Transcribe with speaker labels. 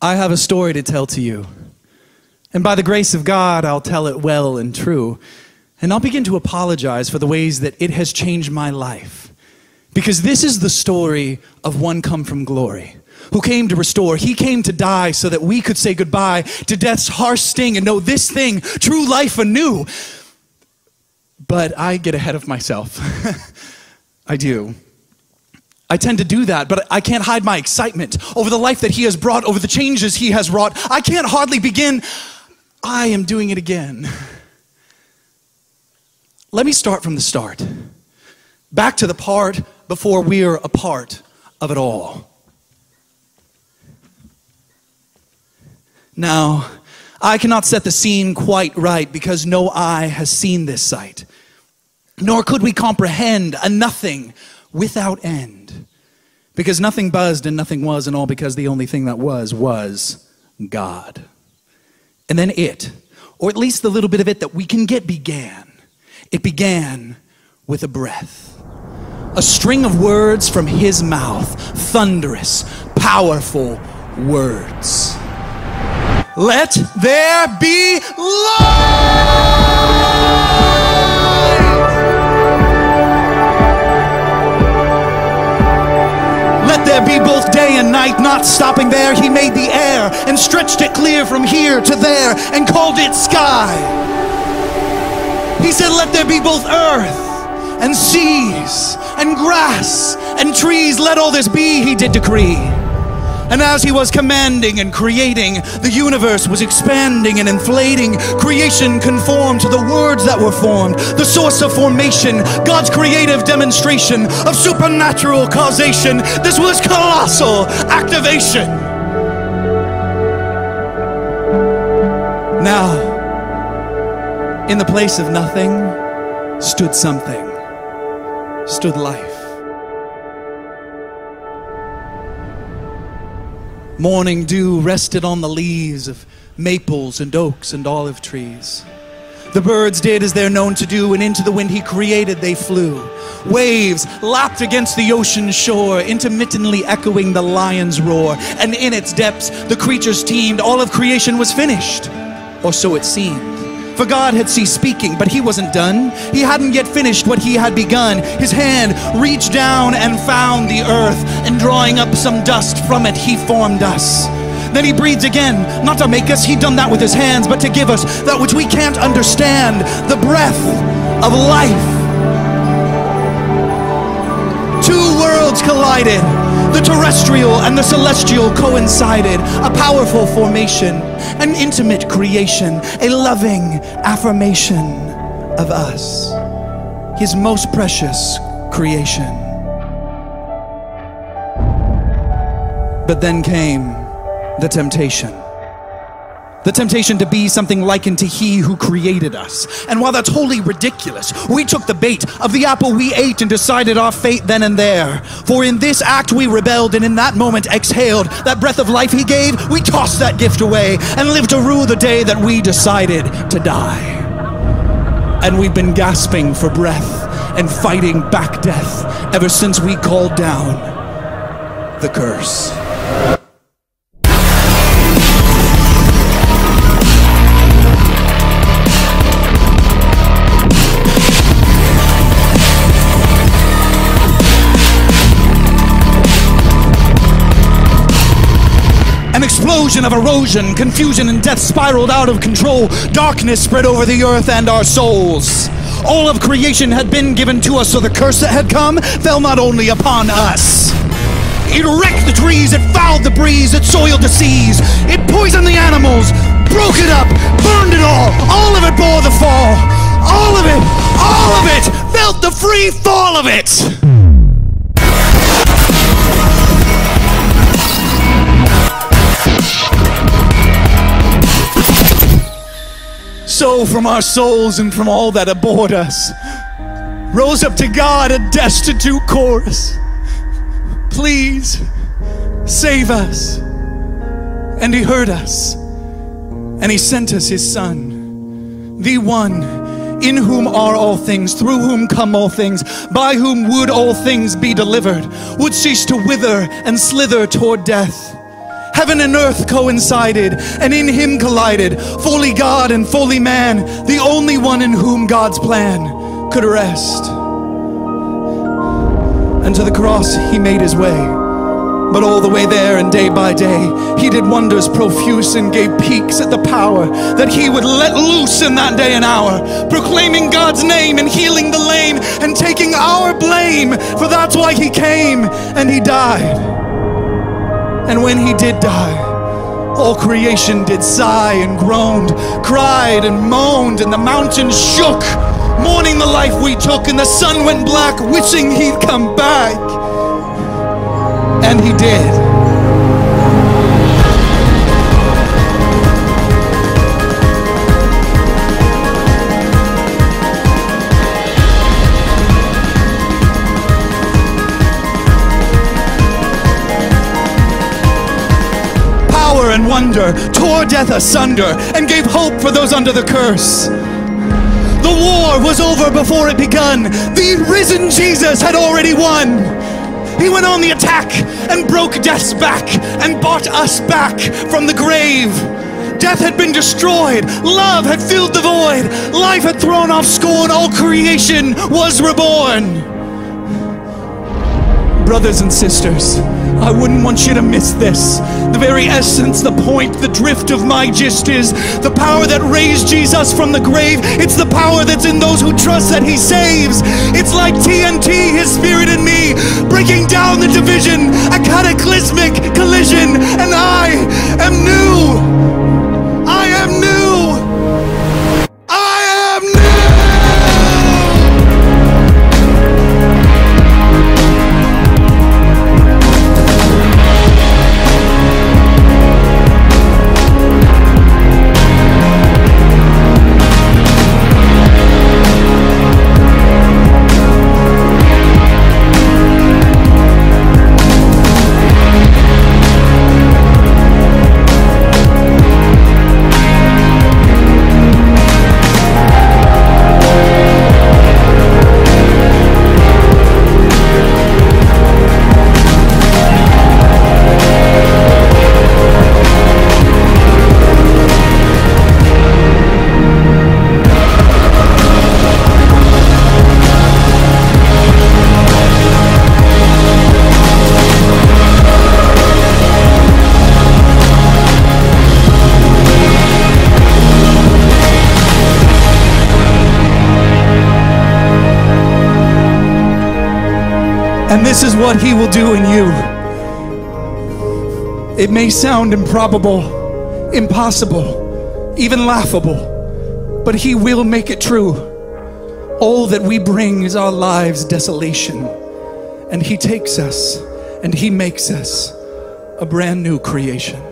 Speaker 1: I have a story to tell to you. And by the grace of God, I'll tell it well and true. And I'll begin to apologize for the ways that it has changed my life. Because this is the story of one come from glory who came to restore. He came to die so that we could say goodbye to death's harsh sting and know this thing, true life anew. But I get ahead of myself. I do. I tend to do that, but I can't hide my excitement over the life that He has brought, over the changes He has wrought. I can't hardly begin. I am doing it again. Let me start from the start. Back to the part before we're a part of it all. Now, I cannot set the scene quite right because no eye has seen this sight, nor could we comprehend a nothing without end. Because nothing buzzed and nothing was, and all because the only thing that was was God. And then it, or at least the little bit of it that we can get, began. It began with a breath. A string of words from his mouth, thunderous, powerful words. Let there be light! Be both day and night, not stopping there. He made the air and stretched it clear from here to there and called it sky. He said, Let there be both earth and seas and grass and trees. Let all this be, he did decree. And as he was commanding and creating, the universe was expanding and inflating. Creation conformed to the words that were formed, the source of formation, God's creative demonstration of supernatural causation. This was colossal activation. Now, in the place of nothing stood something, stood life. Morning dew rested on the leaves of maples and oaks and olive trees. The birds did as they're known to do, and into the wind he created they flew. Waves lapped against the ocean shore, intermittently echoing the lion's roar. And in its depths the creatures teemed. All of creation was finished, or so it seemed. For God had ceased speaking, but he wasn't done. He hadn't yet finished what he had begun. His hand reached down and found the earth, and drawing up some dust from it, he formed us. Then he breathes again, not to make us, he done that with his hands, but to give us that which we can't understand the breath of life. Two worlds collided. The terrestrial and the celestial coincided. A powerful formation, an intimate creation, a loving affirmation of us, his most precious creation. But then came the temptation. The temptation to be something likened to He who created us. And while that's wholly ridiculous, we took the bait of the apple we ate and decided our fate then and there. For in this act we rebelled and in that moment exhaled that breath of life He gave. We tossed that gift away and lived to rue the day that we decided to die. And we've been gasping for breath and fighting back death ever since we called down the curse. Explosion of erosion, confusion, and death spiraled out of control. Darkness spread over the earth and our souls. All of creation had been given to us, so the curse that had come fell not only upon us. It wrecked the trees, it fouled the breeze, it soiled the seas, it poisoned the animals, broke it up, burned it all. All of it bore the fall. All of it, all of it felt the free fall of it. So, from our souls and from all that abhorred us, rose up to God a destitute chorus. Please save us. And He heard us, and He sent us His Son, the one in whom are all things, through whom come all things, by whom would all things be delivered, would cease to wither and slither toward death Heaven and earth coincided, and in him collided, fully God and fully man, the only one in whom God's plan could rest. And to the cross he made his way. But all the way there and day by day, he did wonders profuse and gave peeks at the power that he would let loose in that day and hour, proclaiming God's name and healing the lame and taking our blame, for that's why he came and he died. And when he did die, all creation did sigh and groaned, cried and moaned, and the mountains shook, mourning the life we took, and the sun went black, wishing he'd come back. And he did. Wonder tore death asunder and gave hope for those under the curse. The war was over before it begun. The risen Jesus had already won. He went on the attack and broke death's back and bought us back from the grave. Death had been destroyed, love had filled the void, life had thrown off scorn, all creation was reborn. Brothers and sisters, I wouldn't want you to miss this. The very essence, the point, the drift of my gist is the power that raised Jesus from the grave. It's the power that's in those who trust that He saves. It's like TNT, His Spirit in me, breaking down the division, a cataclysmic collision, and I am new. And this is what he will do in you. It may sound improbable, impossible, even laughable, but he will make it true. All that we bring is our lives' desolation. And he takes us and he makes us a brand new creation.